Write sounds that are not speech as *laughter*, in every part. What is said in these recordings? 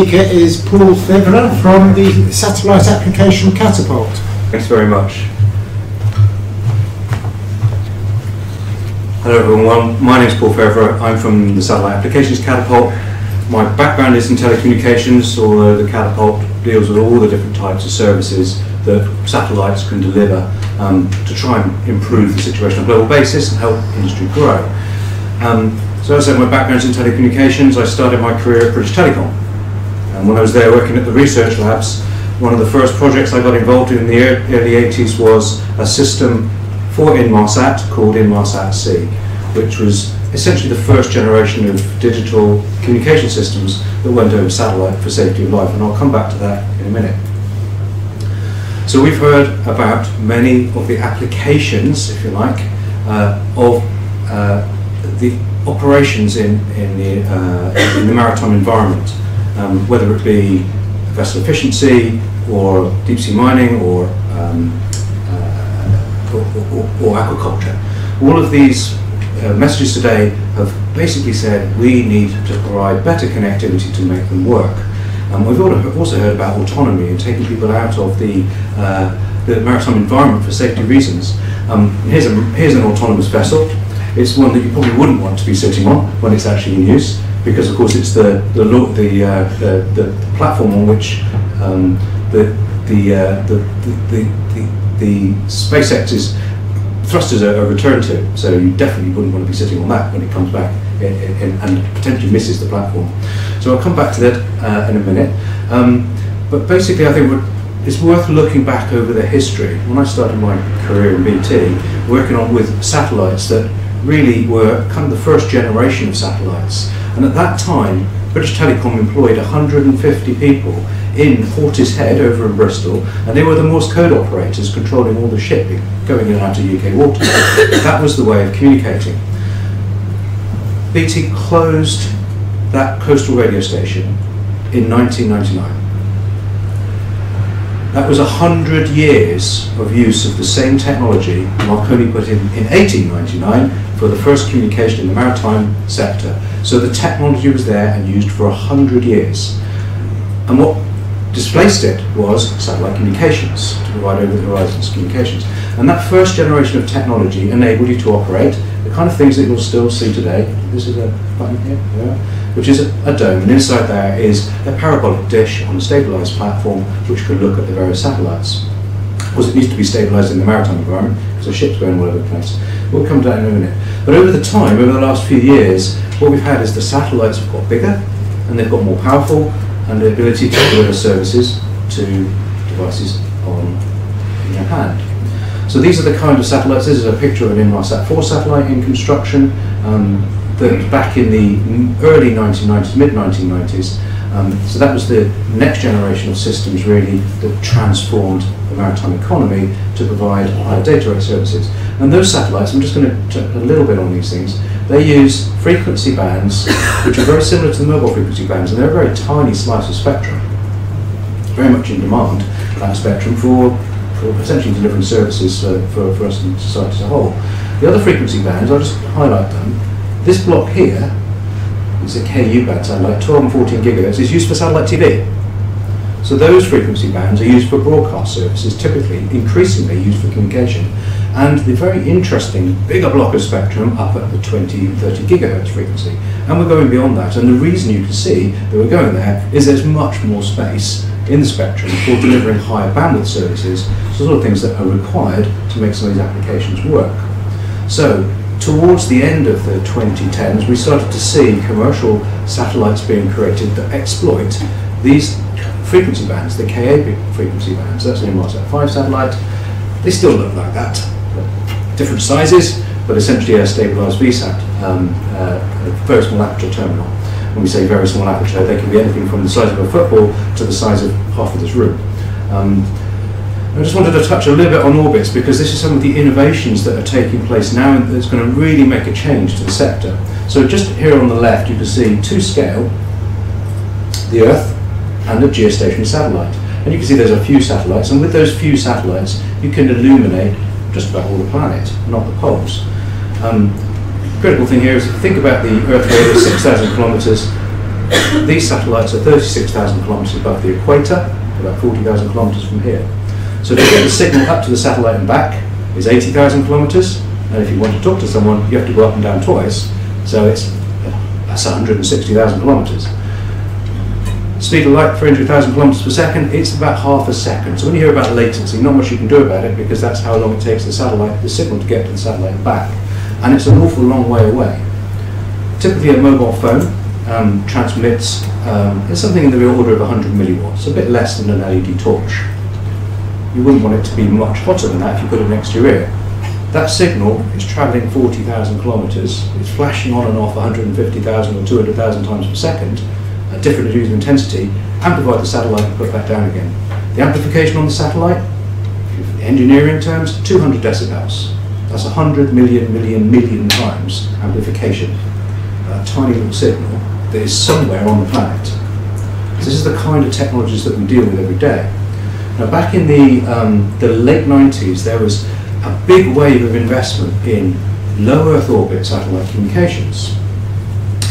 speaker is Paul Febvre from the Satellite Application Catapult. Thanks very much. Hello everyone, my name is Paul Febvre, I'm from the Satellite Applications Catapult. My background is in telecommunications, although the Catapult deals with all the different types of services that satellites can deliver um, to try and improve the situation on a global basis and help industry grow. Um, so as I said, my background is in telecommunications. I started my career at British Telecom. And when I was there working at the research labs, one of the first projects I got involved in in the early 80s was a system for Inmarsat called Inmarsat C, which was essentially the first generation of digital communication systems that went over satellite for safety of life, and I'll come back to that in a minute. So we've heard about many of the applications, if you like, uh, of uh, the operations in, in, the, uh, in the maritime environment, um, whether it be vessel efficiency or deep sea mining or, um, uh, or, or, or, aquaculture. All of these uh, messages today have basically said we need to provide better connectivity to make them work. Um, we've also heard about autonomy and taking people out of the, uh, the maritime environment for safety reasons. Um, here's, a, here's an autonomous vessel. It's one that you probably wouldn't want to be sitting on when it's actually in use, because of course it's the the the, uh, the, the, platform on which um, the, the, uh, the, the, the, the SpaceX's thrusters are, returned to. So you definitely wouldn't want to be sitting on that when it comes back in, in, and potentially misses the platform. So I'll come back to that uh, in a minute. Um, but basically, I think it's worth looking back over the history. When I started my career in BT, working on with satellites that really were kind of the first generation of satellites. And at that time, British Telecom employed 150 people in Portishead over in Bristol, and they were the Morse code operators controlling all the shipping going in and out of UK waters. that was the way of communicating. BT closed that coastal radio station in 1999. That was a hundred years of use of the same technology Marconi put in in 1899 for the first communication in the maritime sector. So the technology was there and used for a hundred years. And what displaced it was satellite communications to provide over the horizon communications. And that first generation of technology enabled you to operate the kind of things that you'll still see today. This is a button here. Yeah which is a, dome, and inside there is a parabolic dish on a stabilised platform which can look at the various satellites. Of course, it needs to be stabilised in the maritime environment because the ship's going all over the place. We'll come to that in a minute. But over the time, over the last few years, what we've had is the satellites have got bigger and they've got more powerful and the ability to deliver services to devices on in your hand. So these are the kind of satellites. This is a picture of an Inmarsat 4 satellite in construction. Um, that back in the early 1990s, mid 1990s. Um, so that was the next generation of systems really that transformed the maritime economy to provide higher data rate services. And those satellites, I'm just going to touch a little bit on these things, they use frequency bands which are very similar to the mobile frequency bands and they're a very tiny slice of spectrum. Very much in demand, that spectrum, for, for essentially delivering services uh, for, for us in society as a whole. The other frequency bands, I'll just highlight them, this block here is a Ku band satellite, 12 and 14 gigahertz, is used for satellite TV. So those frequency bands are used for broadcast services, typically, increasingly used for communication. And the very interesting bigger block of spectrum up at the 20 and 30 gigahertz frequency. And we're going beyond that. And the reason you can see that we're going there is there's much more space in the spectrum for delivering higher bandwidth services, so sort of things that are required to make some of these applications work. So towards the end of the 2010s, we started to see commercial satellites being created that exploit these frequency bands, the Ka frequency bands. That's an Inmarsat 5 satellite. They still look like that, different sizes, but essentially a stabilized VSAT, um, uh, a very small aperture terminal. When we say very small aperture, they can be anything from the size of a football to the size of half of this room. Um, I just wanted to touch a little bit on orbits because this is some of the innovations that are taking place now and that's going to really make a change to the sector. So just here on the left you can see to scale the Earth and a geostationary satellite. And you can see there's a few satellites and with those few satellites you can illuminate just about all the planet, not the poles. Um, critical thing here is think about the Earth radius, 6,000 kilometres, These satellites are 36,000 kilometres above the equator, about 40,000 kilometres from here. So to get the signal up to the satellite and back is 80,000 kilometres, and if you want to talk to someone, you have to go up and down twice, so it's that's 160,000 kilometres. Speed of light, 300,000 kilometres per second, it's about half a second. So when you hear about latency, not much you can do about it because that's how long it takes the satellite, the signal to get to the satellite back. And it's an awful long way away. Typically a mobile phone um, transmits um, it's something in the order of 100 milliwatts, a bit less than an LED torch. You wouldn't want it to be much hotter than that if you put it next to your ear. That signal is travelling 40,000 kilometres, it's flashing on and off 150,000 or 200,000 times per second at different degrees of intensity, amplify the satellite and put back down again. The amplification on the satellite, in engineering terms, 200 decibels. That's 100 million, million, million times amplification. A tiny little signal that is somewhere on the planet. This is the kind of technologies that we deal with every day. Now back in the, um, the late 90s, there was a big wave of investment in low Earth orbit satellite communications.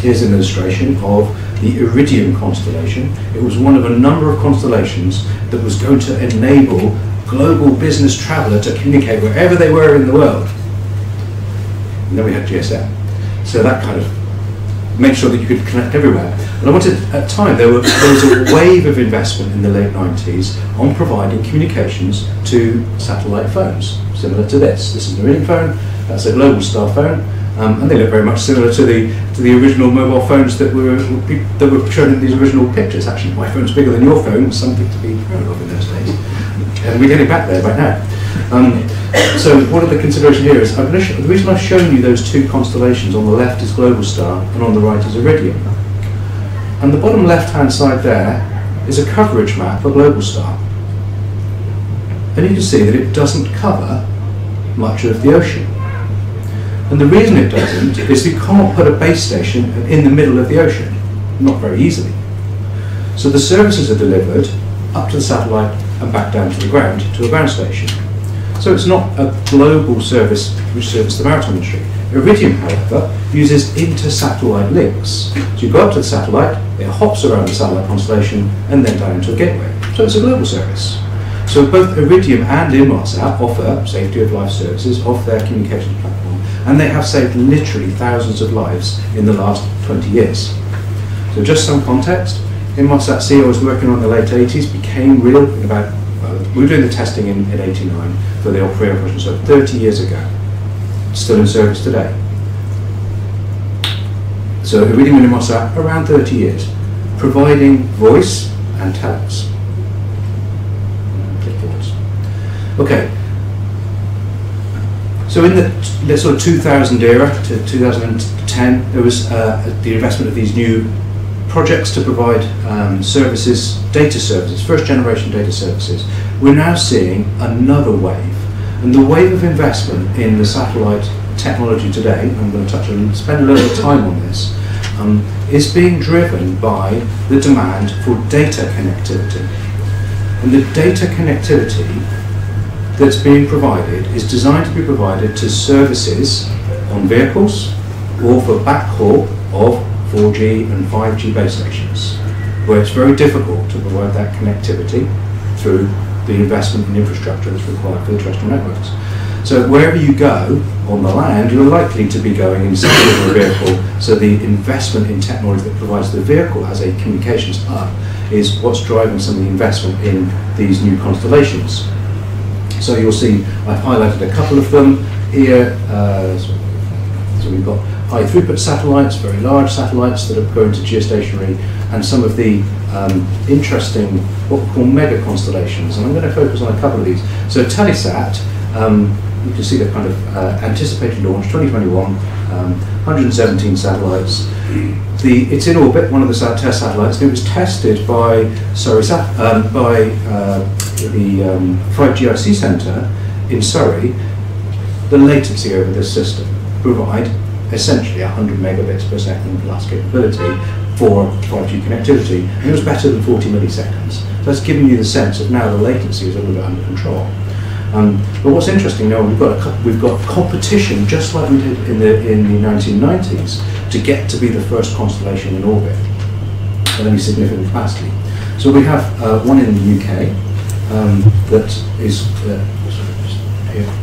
Here's an illustration of the Iridium constellation. It was one of a number of constellations that was going to enable global business traveller to communicate wherever they were in the world. And then we had GSM. So that kind of made sure that you could connect everywhere. And I wanted, at the time, there, were, there was a wave of investment in the late 90s on providing communications to satellite phones, similar to this. This is an Iridium phone, that's a Globalstar phone, um, and they look very much similar to the to the original mobile phones that were that were shown in these original pictures. Actually, my phone's bigger than your phone, something to be proud of in those days. And we're getting back there right now. Um, so one of the consideration here is, I'm the reason I've shown you those two constellations, on the left is Globalstar and on the right is Iridium. And the bottom left-hand side there is a coverage map for Globalstar, And you can see that it doesn't cover much of the ocean. And the reason it doesn't is you can't put a base station in the middle of the ocean, not very easily. So the services are delivered up to the satellite and back down to the ground to a ground station. So it's not a global service which serves the maritime industry. Iridium, however, uses inter-satellite links. So you go up to the satellite, it hops around the satellite constellation, and then down into a gateway. So it's a global service. So both Iridium and Inmarsat offer safety of life services off their communications platform, and they have saved literally thousands of lives in the last 20 years. So just some context, Inmarsat C I was working on in the late 80s became real about uh, we were doing the testing in, in 89 for the Opera version, so 30 years ago. Still in service today. So and Inmarsat, around 30 years, providing voice and telex. Okay. So in the, the sort of 2000 era to 2010, there was uh, the investment of these new projects to provide um, services, data services, first generation data services, we're now seeing another wave. And the wave of investment in the satellite technology today, I'm going to touch on, spend a little time on this, um, is being driven by the demand for data connectivity. And the data connectivity that's being provided is designed to be provided to services on vehicles or for backhaul of 4G and 5G base stations, where it's very difficult to provide that connectivity through the investment in infrastructure that's required for the terrestrial networks. So wherever you go on the land, you're likely to be going in some of vehicle. So the investment in technology that provides the vehicle as a communications hub is what's driving some of the investment in these new constellations. So you'll see I've highlighted a couple of them here. Uh, so, we've got high throughput satellites, very large satellites that are going to geostationary, and some of the um, interesting, what we call mega constellations. And I'm going to focus on a couple of these. So Telesat, um, you can see the kind of uh, anticipated launch, 2021, um, 117 satellites. The, it's in orbit, one of the test satellites, it was tested by, sorry, um, by uh, the um, 5GIC Centre in Surrey, the latency over this system provide essentially 100 megabits per second plus capability for 5G connectivity, and it was better than 40 milliseconds. So that's giving you the sense of now the latency is a little bit under control. Um, but what's interesting now, we've got a, we've got competition just like we did in the in the 1990s to get to be the first constellation in orbit. of any significant capacity. So we have uh, one in the UK um, that is uh,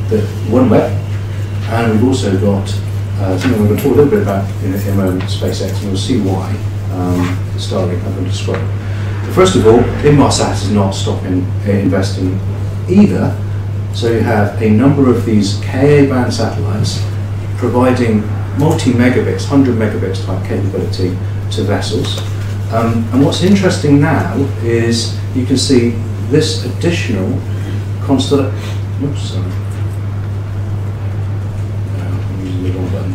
the OneWeb, and we've also got uh, something we're going to talk a little bit about in, in a moment, SpaceX, and we'll see why um, Starlink I'm going to describe. First of all, Inmarsat is not stopping uh, investing either. So you have a number of these Ka band satellites providing multi-megabits, 100 megabits type capability to vessels. Um, and what's interesting now is you can see this additional constellation. Oops, sorry. I'm using the wrong button.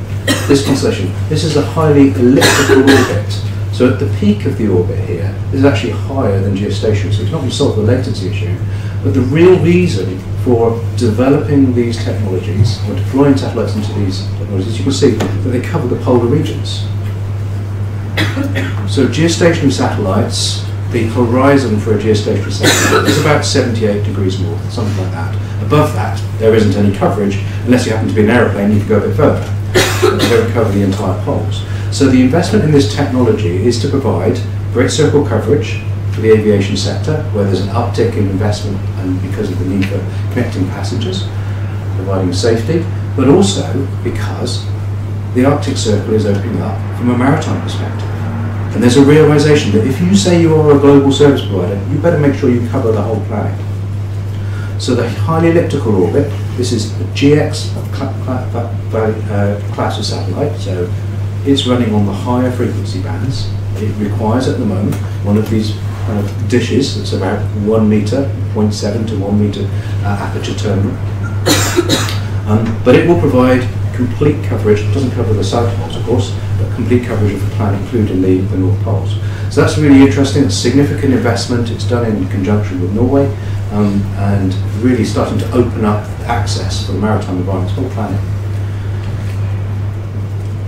This constellation. This is a highly elliptical orbit. So at the peak of the orbit here, this is actually higher than geostationary, so it's not going to solve the latency issue. But the real reason for developing these technologies, or deploying satellites into these technologies, you can see that they cover the polar regions. *coughs* so geostationary satellites, the horizon for a geostationary satellite is about 78 degrees north, something like that. Above that, there isn't any coverage, unless you happen to be an aeroplane, you can go a bit further. *coughs* they don't cover the entire poles. So the investment in this technology is to provide great circle coverage the aviation sector, where there's an uptick in investment and because of the need for connecting passengers, providing safety, but also because the Arctic Circle is opening up from a maritime perspective. And there's a realization that if you say you are a global service provider, you better make sure you cover the whole planet. So the highly elliptical orbit, this is a GX uh, class of satellite, so it's running on the higher frequency bands. It requires at the moment one of these of dishes that's about one meter, 0.7 to one meter uh, aperture terminal. *coughs* um, but it will provide complete coverage, it doesn't cover the south poles of course, but complete coverage of the planet including the, the north poles. So that's really interesting, it's significant investment, it's done in conjunction with Norway um, and really starting to open up access for the maritime environment the planet.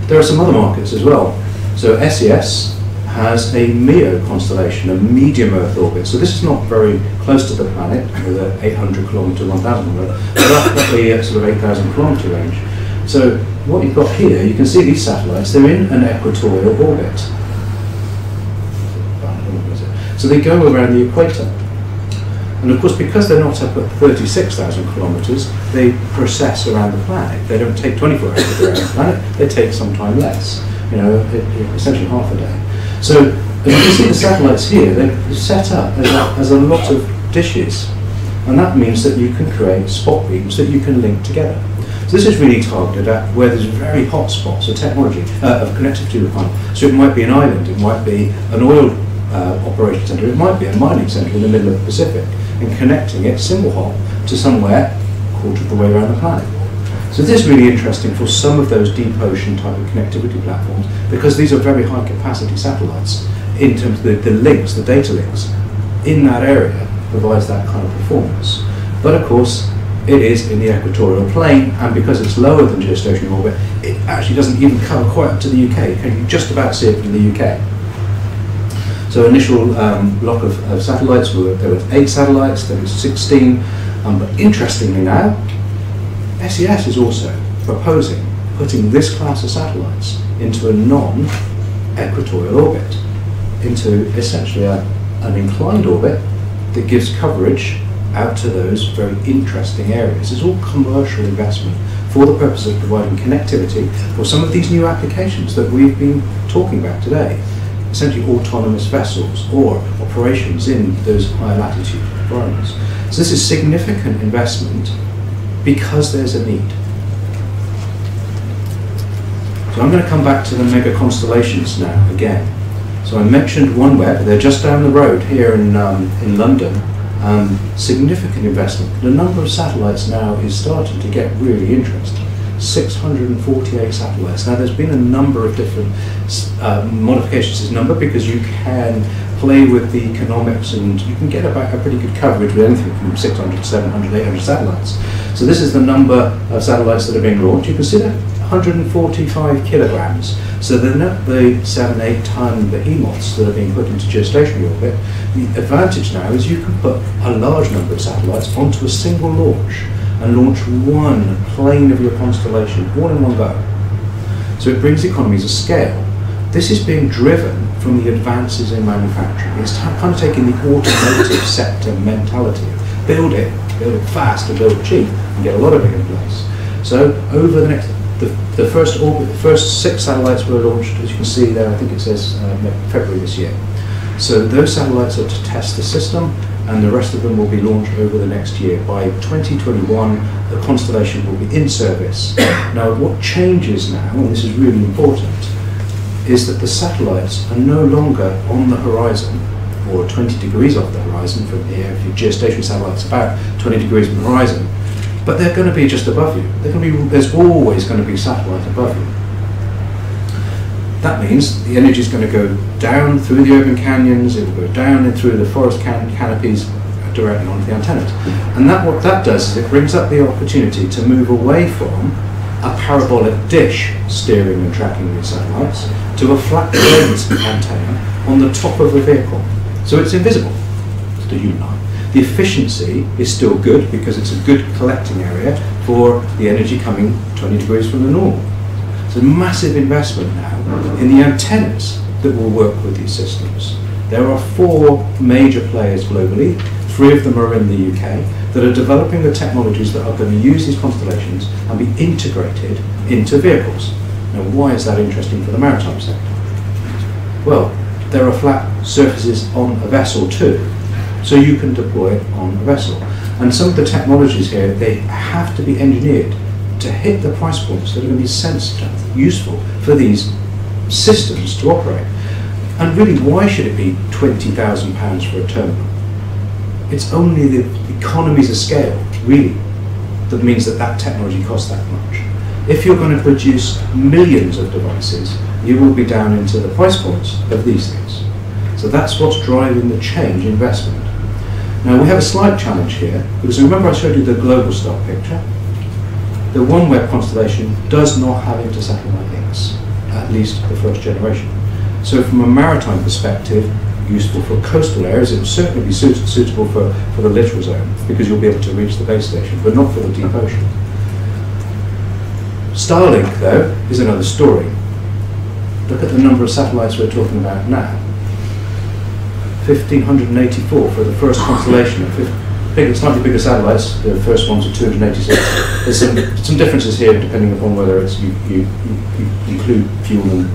There are some other markets as well. So SES has a MEO constellation, a medium Earth orbit. So this is not very close to the planet, with an 800 kilometre, 1,000 kilometre, but roughly a uh, sort of 8,000 kilometre range. So what you've got here, you can see these satellites, they're in an equatorial orbit. So they go around the equator. And of course, because they're not up at 36,000 kilometres, they process around the planet. They don't take 24 hours to go around the planet, they take some time less, you know, essentially half a day. So you can see the satellites here, they're set up as a, as a lot of dishes. And that means that you can create spot beams that you can link together. So this is really targeted at where there's very hot spots of technology, uh, of connectivity requirement. So it might be an island, it might be an oil uh, operation centre, it might be a mining centre in the middle of the Pacific and connecting it single hop to somewhere quarter of the way around the planet. So this is really interesting for some of those deep ocean type of connectivity platforms because these are very high capacity satellites in terms of the, the links, the data links in that area provides that kind of performance. But of course, it is in the equatorial plane, and because it's lower than geostationary orbit, it actually doesn't even cover quite up to the UK. You just about see it from the UK. So initial um, block of, of, satellites, were, there were eight satellites, there was 16. Um, but interestingly now, SES is also proposing putting this class of satellites into a non-equatorial orbit, into essentially a, an inclined orbit that gives coverage out to those very interesting areas. It's all commercial investment for the purpose of providing connectivity for some of these new applications that we've been talking about today essentially autonomous vessels or operations in those higher latitude environments. So this is significant investment because there's a need. So I'm going to come back to the mega constellations now again. So I mentioned OneWeb, they're just down the road here in, um, in London. Um, significant investment. The number of satellites now is starting to get really interesting. 648 satellites. Now, there's been a number of different uh, modifications to this number because you can play with the economics and you can get about a pretty good coverage with anything from 600, 700, 800 satellites. So this is the number of satellites that are being launched. You can see that 145 kilograms. So they're not the 7, 8 ton behemoths that are being put into geostationary orbit. The advantage now is you can put a large number of satellites onto a single launch and launch one plane of your constellation all in one go. So it brings economies of scale. This is being driven from the advances in manufacturing. It's kind of taking the automotive sector mentality build it, build it fast and build cheap and get a lot of it in place. So over the next, the, the first orbit, the first six satellites were launched, as you can see there, I think it says uh, February this year. So those satellites are to test the system and the rest of them will be launched over the next year. By 2021, the constellation will be in service. *coughs* now, what changes now, and this is really important, is that the satellites are no longer on the horizon or 20 degrees off the horizon from here. If your geostationary satellite's about 20 degrees from the horizon, but they're going to be just above you. They're going to be, there's always going to be satellite above you. That means the energy is going to go down through the urban canyons, it will go down and through the forest can canopies uh, directly onto the antennas. And that what that does is it brings up the opportunity to move away from a parabolic dish steering and tracking these satellites to a flat *coughs* plane antenna on the top of a vehicle. So it's invisible to the human eye. The efficiency is still good because it's a good collecting area for the energy coming 20 degrees from the normal. It's a massive investment now in the antennas that will work with these systems. There are four major players globally, three of them are in the UK, that are developing the technologies that are going to use these constellations and be integrated into vehicles. Now, why is that interesting for the maritime sector? Well, there are flat surfaces on a vessel too, so you can deploy it on a vessel. And some of the technologies here, they have to be engineered to hit the price points that are going to be sensitive, useful for these systems to operate. And really, why should it be £20,000 for a terminal? It's only the economies of scale, really, that means that that technology costs that much. If you're going to produce millions of devices, you will be down into the price points of these things. So that's what's driving the change investment. Now we have a slight challenge here, because remember I showed you the Globalstar picture? the OneWeb constellation does not have inter-satellite links, at least the first generation. So from a maritime perspective, useful for coastal areas, it will certainly be suit suitable for, for the littoral zone, because you'll be able to reach the base station, but not for the deep ocean. Starlink, though, is another story. Look at the number of satellites we're talking about now. 1,584 for the first constellation of bigger, slightly bigger satellites. The first ones are 286. There's some, some differences here depending upon whether it's you, you, you include fuel and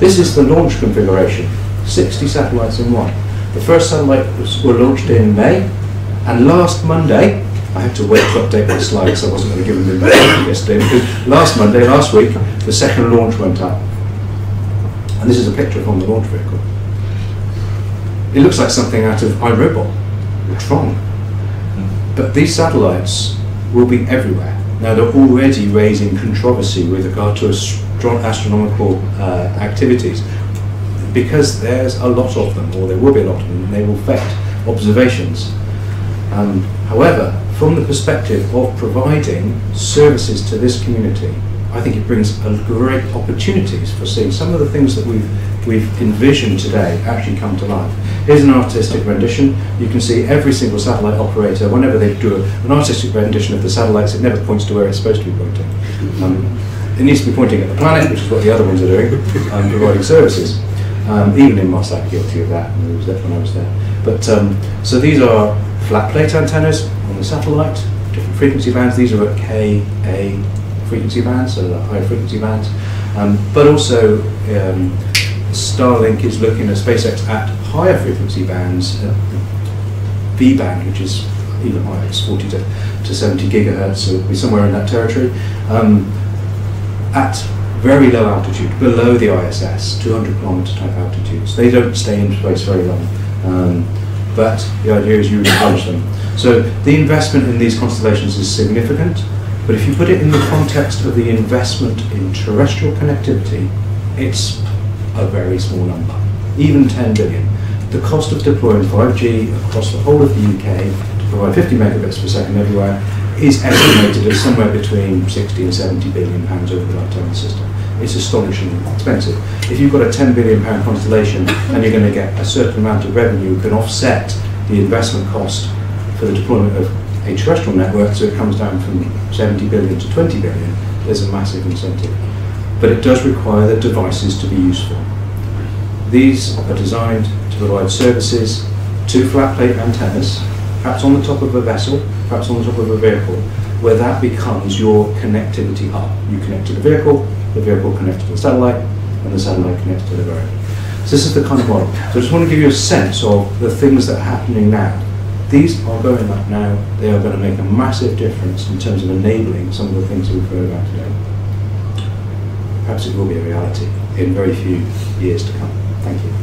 This is the launch configuration. 60 satellites in one. The first satellite was, were launched in May, and last Monday, I had to wait to update my slides, so I wasn't going to give them the yesterday, because last Monday, last week, the second launch went up. And this is a picture from the launch vehicle. It looks like something out of iRobot. Or Tron. But these satellites will be everywhere. Now they're already raising controversy with regard to astronomical uh, activities because there's a lot of them, or there will be a lot of them, and they will affect observations. Um, however, from the perspective of providing services to this community, I think it brings great opportunities for seeing some of the things that we've we've envisioned today actually come to life. Here's an artistic rendition. You can see every single satellite operator, whenever they do an artistic rendition of the satellites, it never points to where it's supposed to be pointing. Um, it needs to be pointing at the planet, which is what the other ones are doing, um, providing services. Um, even Inmarsat, I'm guilty of that, and was there when I was there. But um, so these are flat plate antennas on the satellite, different frequency bands. These are at Ka frequency bands, so the higher frequency bands, um, but also um, Starlink is looking at SpaceX at higher frequency bands, uh, V band, which is even higher, it's 40 to, to 70 gigahertz, so it'll be somewhere in that territory, um, at very low altitude, below the ISS, 200 kilometer type altitudes. They don't stay in space very long, um, but the idea is you launch them. So the investment in these constellations is significant, but if you put it in the context of the investment in terrestrial connectivity, it's a very small number, even 10 billion. The cost of deploying 5G across the whole of the UK to provide 50 megabits per second everywhere is estimated at somewhere between 60 and 70 billion pounds over the lifetime of the system. It's astonishingly expensive. If you've got a 10 billion pound constellation and you're going to get a certain amount of revenue, you can offset the investment cost for the deployment of a terrestrial network, so it comes down from 70 billion to 20 billion, there's a massive incentive. but it does require the devices to be useful. These are designed to provide services to flat plate antennas, perhaps on the top of a vessel, perhaps on the top of a vehicle, where that becomes your connectivity hub. You connect to the vehicle, the vehicle connects to the satellite, and the satellite connects to the vehicle. So this is the kind of model. So I just want to give you a sense of the things that are happening now. These are going up now. They are going to make a massive difference in terms of enabling some of the things that we've heard about today. Perhaps it will be a reality in very few years to come. Thank you.